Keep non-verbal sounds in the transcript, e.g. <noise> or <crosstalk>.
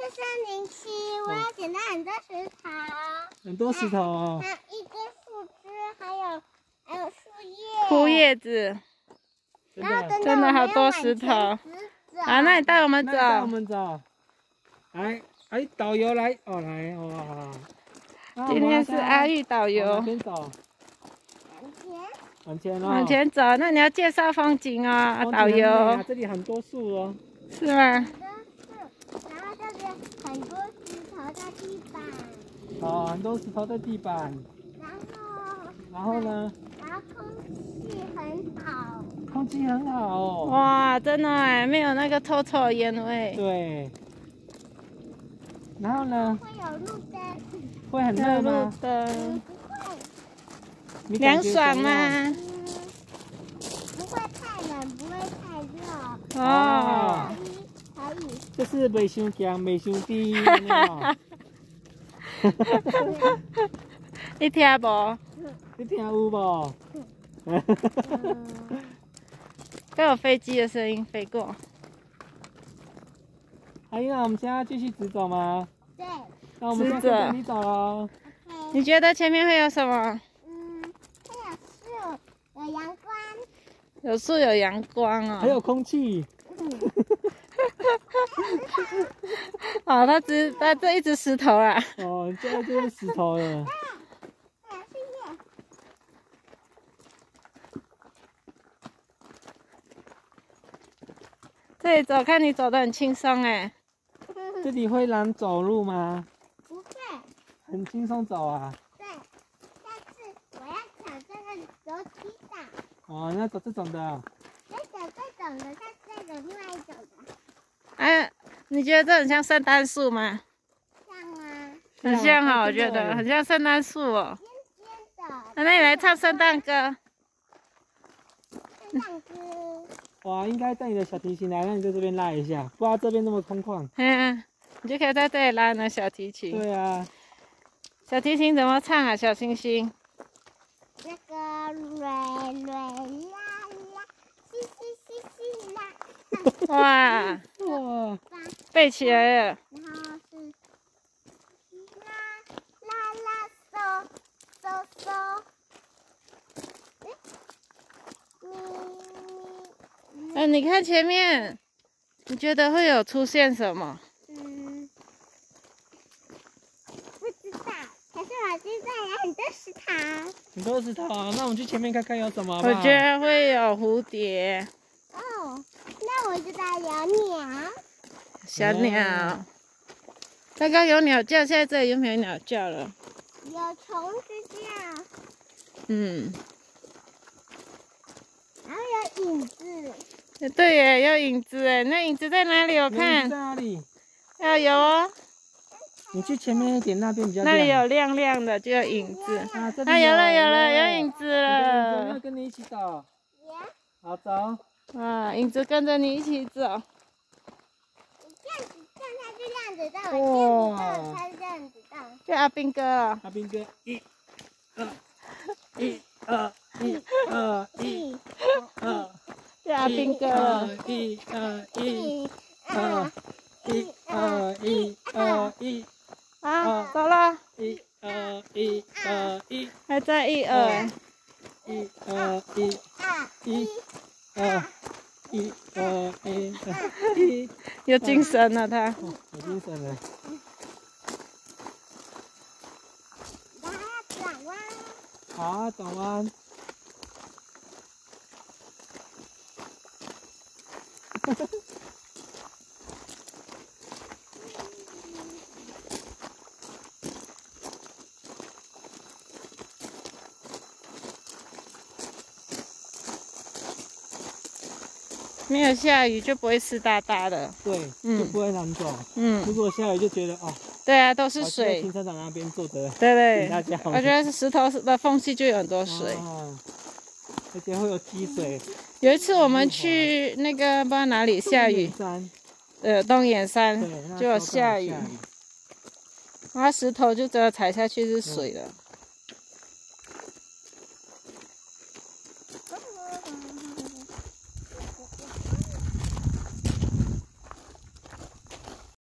是森林区，我要捡到很多石头。很多石头哦。还有一根树枝，还有还有树叶。枯叶子。真的真的好多石头。好，那你带我们走。带我们走。来，哎，导游来，哦来，哇。今天是阿玉导游。往前走。往前。往前哦。往前走，那你要介绍风景哦，导游。这里很多树哦。是吗？很多石头的地板。哦，很多石头的地板。然后。然后呢？然后空气很好。空气很好哦。哇，真的哎，没有那个臭臭烟味。对。然后呢？会有路灯。会很热吗？灯。不会。凉爽吗？不会太冷，不会太热。哦。就是袂伤强，袂伤低。你听无？你听有无？都有飞机的声音飞过。阿英啊，我们现在继续直走吗？对。那我们跟着你走喽。你觉得前面会有什么？嗯，会有树，有阳光。有树有阳光哦。还有空气。<laughs> 哦，他只他这一只石头啊。哦，这就是石头了。这里走，看你走的很轻松哎。这里会难走路吗？不会。很轻松走啊。对，下次我要挑这个楼梯的。哦，你要走这种的。要走这种的，下次再走另外一种的。哎，你觉得这很像圣诞树吗？像啊，很像哈，我觉得很像圣诞树哦。尖尖的。那你来唱圣诞歌。圣诞歌。哇，应该带你的小提琴来，让你在这边拉一下，不知道这边那么空旷。<laughs> 嗯，你就可以在这里拉那小提琴。对啊。小提琴怎么唱啊？小星星。那个瑞瑞啦啦，嘻嘻嘻嘻啦。哇 <laughs> 哇，背起来了。然后是啦啦啦嗦嗦嗦。哎，你看前面，你觉得会有出现什么？嗯，不知道。可是我现在有很多石头。很多石头啊，那我们去前面看看有什么。我觉得会有蝴蝶。哦。我知道有鸟，小鸟。刚刚有鸟叫，现在这里有没有鸟叫了？有虫子叫。嗯。然后有影子。对耶，有影子哎，那影子在哪里？我看。在哪里？要有哦。你去前面一点，那边比较那里有亮亮的，就有影子。啊，啊，有了有了，有影子了。要跟你一起走。好走。啊，影子跟着你一起走。你这样子动，它就这样子动；我这样子动，它就这样子动。对阿兵哥，阿兵哥，一、二、一、二、一、二、一、二。对阿兵哥，一、二、一、二、一、二、一、二、一。啊，走了。一、二、一、二、一。还在一、二。一、二、一、一、二。一二一，一，有精神了他，有精神了。然后转弯。好，转 <laughs> 没有下雨就不会湿哒哒的，对，就不会难走。嗯，如果下雨就觉得哦，对啊，都是水。停车场那边坐的，对对，我觉得是石头的缝隙就有很多水，而且会有积水。有一次我们去那个不知道哪里下雨，呃，东眼山就有下雨，然后石头就只要踩下去是水了。